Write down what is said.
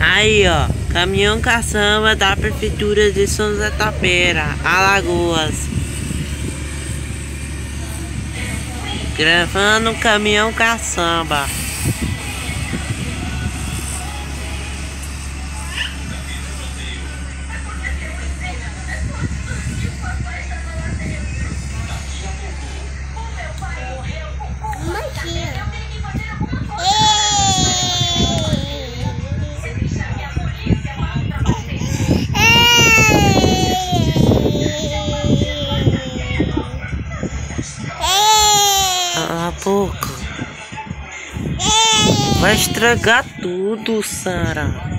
Aí, ó. Caminhão caçamba da Prefeitura de São José Tapera, Alagoas. Gravando caminhão caçamba. Boca. Vai estragar tudo, Sara.